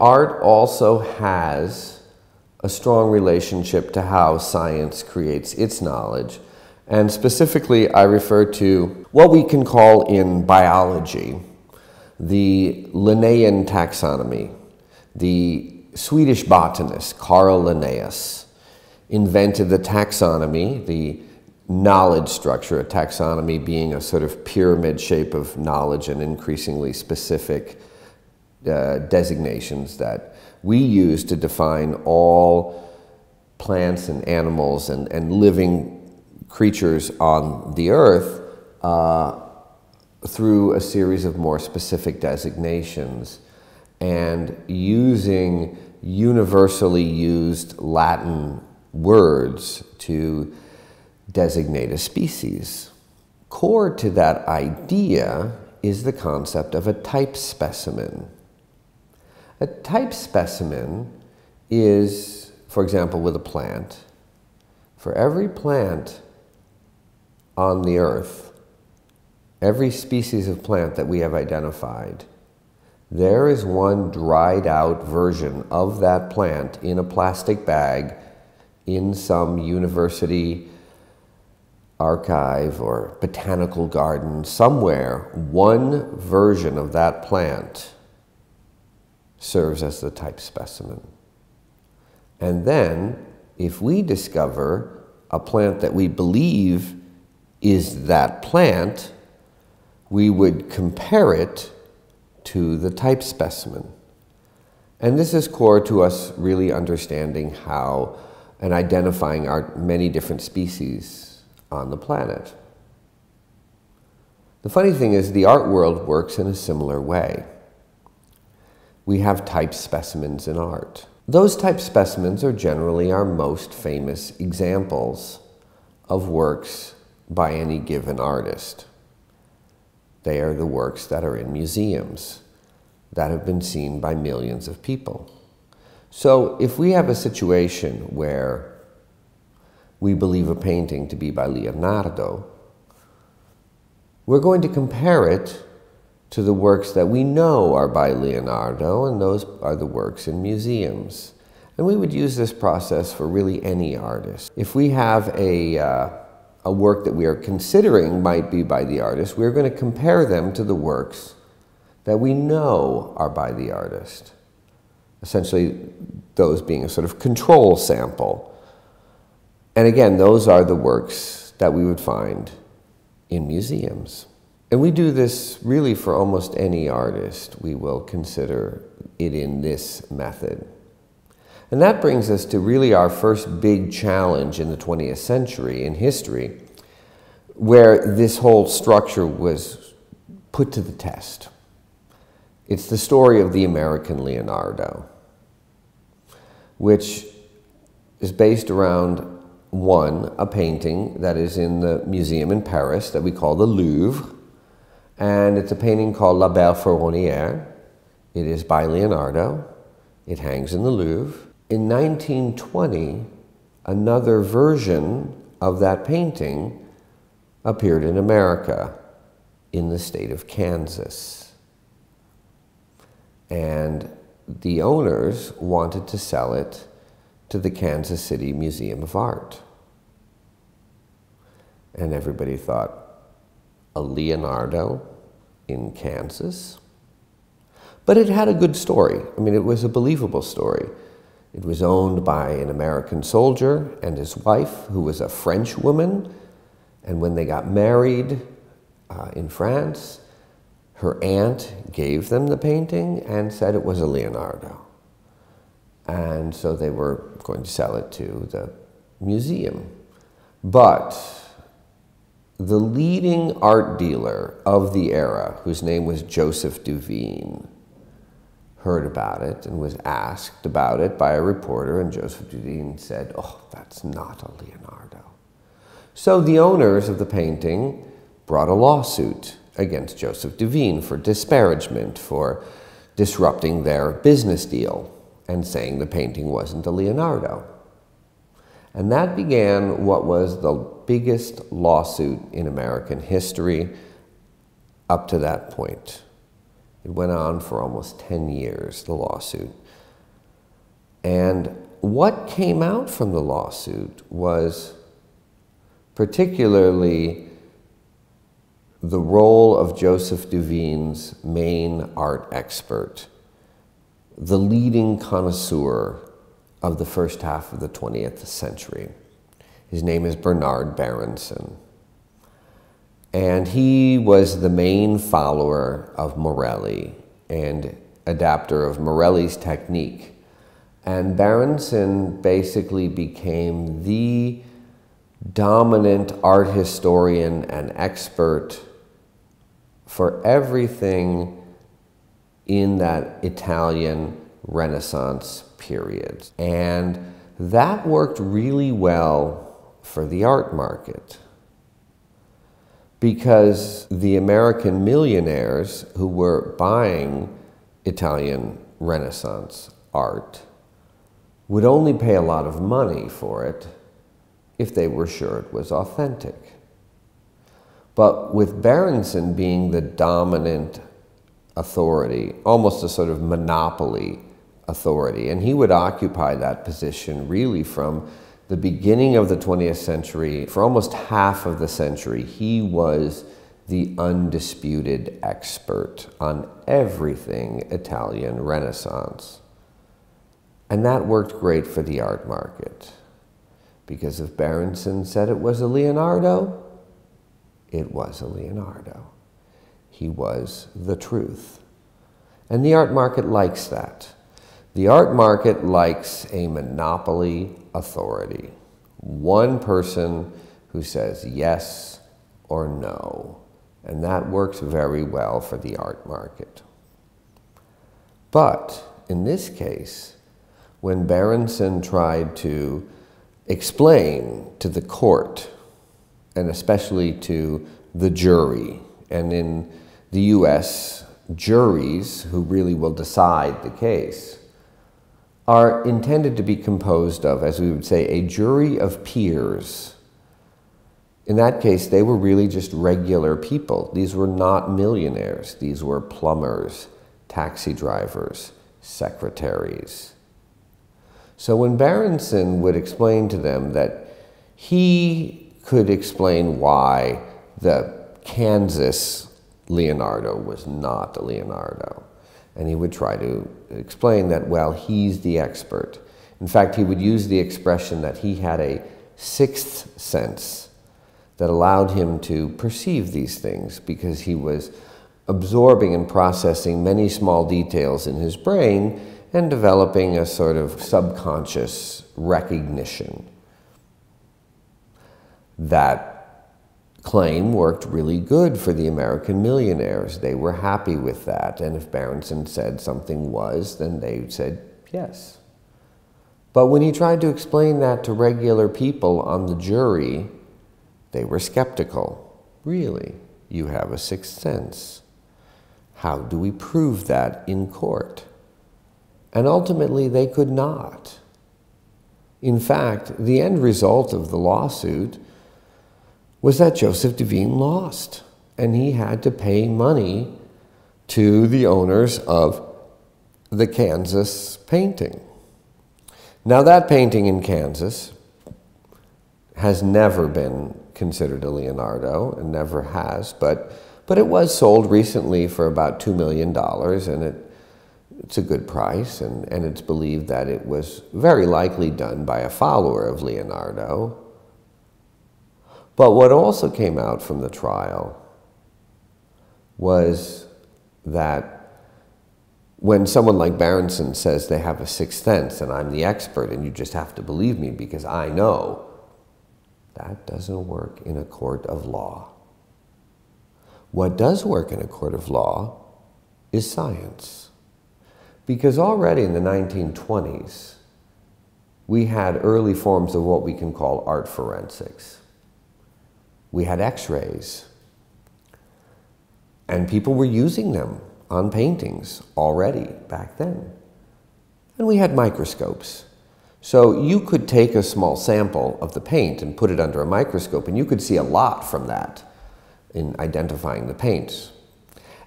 Art also has a strong relationship to how science creates its knowledge. And specifically, I refer to what we can call in biology the Linnaean taxonomy. The Swedish botanist Carl Linnaeus invented the taxonomy, the knowledge structure, a taxonomy being a sort of pyramid shape of knowledge and increasingly specific uh, designations that we use to define all plants and animals and, and living creatures on the earth uh, through a series of more specific designations and using universally used Latin words to designate a species. Core to that idea is the concept of a type specimen. A type specimen is, for example, with a plant, for every plant on the earth, every species of plant that we have identified, there is one dried out version of that plant in a plastic bag in some university archive or botanical garden somewhere. One version of that plant serves as the type specimen. And then, if we discover a plant that we believe is that plant, we would compare it to the type specimen. And this is core to us really understanding how and identifying our many different species on the planet. The funny thing is, the art world works in a similar way. We have type specimens in art. Those type specimens are generally our most famous examples of works by any given artist. They are the works that are in museums that have been seen by millions of people. So if we have a situation where we believe a painting to be by Leonardo, we're going to compare it to the works that we know are by Leonardo, and those are the works in museums. And we would use this process for really any artist. If we have a, uh, a work that we are considering might be by the artist, we're going to compare them to the works that we know are by the artist. Essentially, those being a sort of control sample. And again, those are the works that we would find in museums. And we do this really for almost any artist. We will consider it in this method. And that brings us to really our first big challenge in the 20th century in history, where this whole structure was put to the test. It's the story of the American Leonardo, which is based around one, a painting that is in the museum in Paris that we call the Louvre, and it's a painting called La Belle Ferronnière. It is by Leonardo. It hangs in the Louvre. In 1920, another version of that painting appeared in America in the state of Kansas. And the owners wanted to sell it to the Kansas City Museum of Art. And everybody thought, a Leonardo in Kansas? But it had a good story. I mean, it was a believable story. It was owned by an American soldier and his wife, who was a French woman. And when they got married uh, in France, her aunt gave them the painting and said it was a Leonardo. And so they were going to sell it to the museum. But the leading art dealer of the era, whose name was Joseph Duveen, heard about it and was asked about it by a reporter, and Joseph Duveen said, Oh, that's not a Leonardo. So the owners of the painting brought a lawsuit against Joseph Duveen for disparagement, for disrupting their business deal, and saying the painting wasn't a Leonardo. And that began what was the biggest lawsuit in American history up to that point. It went on for almost 10 years, the lawsuit. And what came out from the lawsuit was particularly the role of Joseph Duveen's main art expert, the leading connoisseur of the first half of the 20th century. His name is Bernard Berenson. And he was the main follower of Morelli and adapter of Morelli's technique. And Berenson basically became the dominant art historian and expert for everything in that Italian Renaissance period. And that worked really well for the art market because the American millionaires who were buying Italian Renaissance art would only pay a lot of money for it if they were sure it was authentic. But with Berenson being the dominant authority, almost a sort of monopoly authority, and he would occupy that position really from the beginning of the 20th century, for almost half of the century, he was the undisputed expert on everything Italian Renaissance. And that worked great for the art market. Because if Berenson said it was a Leonardo, it was a Leonardo. He was the truth. And the art market likes that. The art market likes a monopoly authority. One person who says yes or no. And that works very well for the art market. But in this case, when Berenson tried to explain to the court, and especially to the jury, and in the US, juries who really will decide the case, are intended to be composed of, as we would say, a jury of peers. In that case, they were really just regular people. These were not millionaires. These were plumbers, taxi drivers, secretaries. So when Berenson would explain to them that he could explain why the Kansas Leonardo was not Leonardo, and he would try to explain that, well, he's the expert. In fact, he would use the expression that he had a sixth sense that allowed him to perceive these things because he was absorbing and processing many small details in his brain and developing a sort of subconscious recognition. That claim worked really good for the American millionaires. They were happy with that. And if Berenson said something was, then they said yes. But when he tried to explain that to regular people on the jury, they were skeptical. Really? You have a sixth sense. How do we prove that in court? And ultimately, they could not. In fact, the end result of the lawsuit was that Joseph Duveen lost, and he had to pay money to the owners of the Kansas painting. Now, that painting in Kansas has never been considered a Leonardo and never has, but, but it was sold recently for about $2 million, and it it's a good price, and, and it's believed that it was very likely done by a follower of Leonardo. But what also came out from the trial was that when someone like Berenson says they have a sixth sense and I'm the expert and you just have to believe me because I know, that doesn't work in a court of law. What does work in a court of law is science. Because already in the 1920s, we had early forms of what we can call art forensics. We had x rays, and people were using them on paintings already back then. And we had microscopes. So you could take a small sample of the paint and put it under a microscope, and you could see a lot from that in identifying the paints.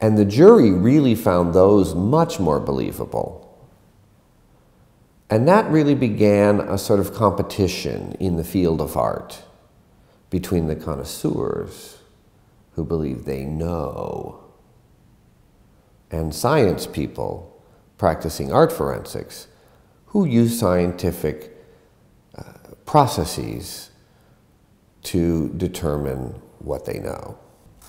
And the jury really found those much more believable. And that really began a sort of competition in the field of art between the connoisseurs who believe they know and science people practicing art forensics who use scientific uh, processes to determine what they know.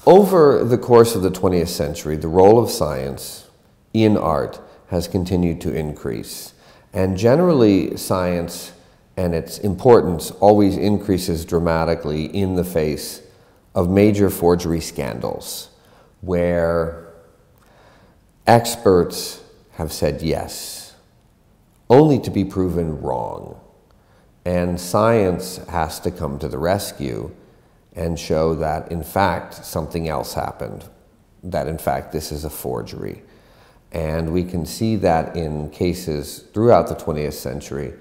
Over the course of the 20th century, the role of science in art has continued to increase. And generally, science and its importance always increases dramatically in the face of major forgery scandals, where experts have said yes, only to be proven wrong. And science has to come to the rescue and show that, in fact, something else happened, that, in fact, this is a forgery. And we can see that in cases throughout the 20th century,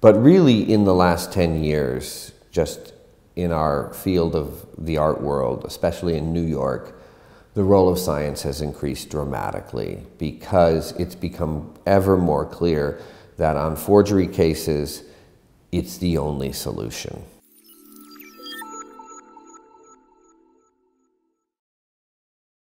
but really in the last 10 years, just in our field of the art world, especially in New York, the role of science has increased dramatically because it's become ever more clear that on forgery cases, it's the only solution.